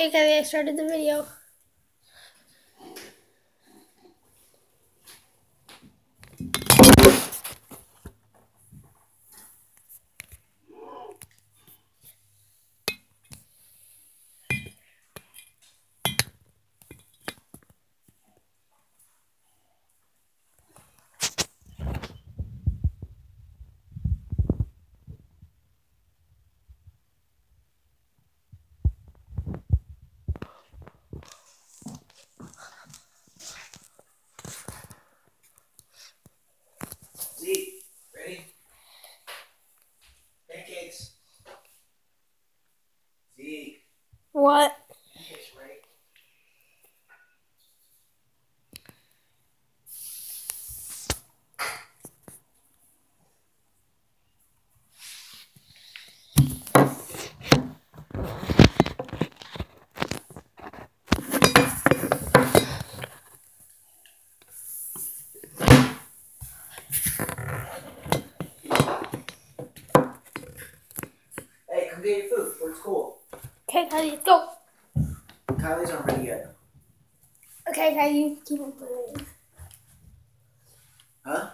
Okay, Kelly, I started the video. What? Hey, come get your food school. Okay, Kelly, let's go. Kylie's aren't ready yet. Okay, Kelly, keep on playing. Huh?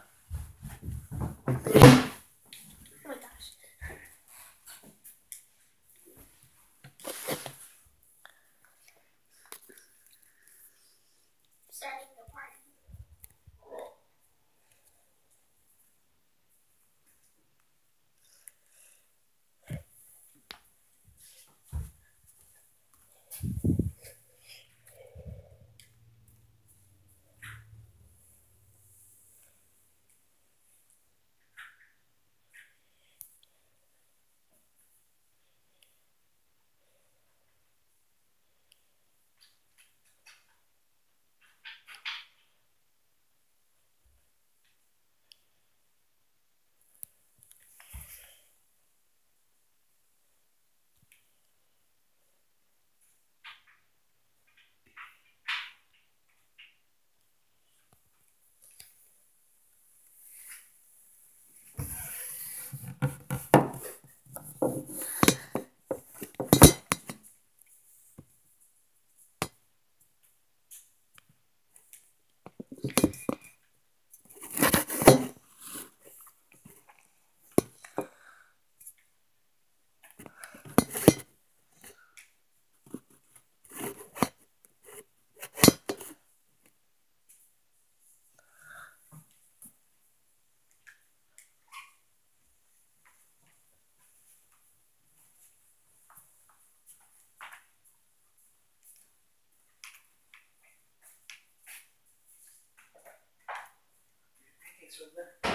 Over there.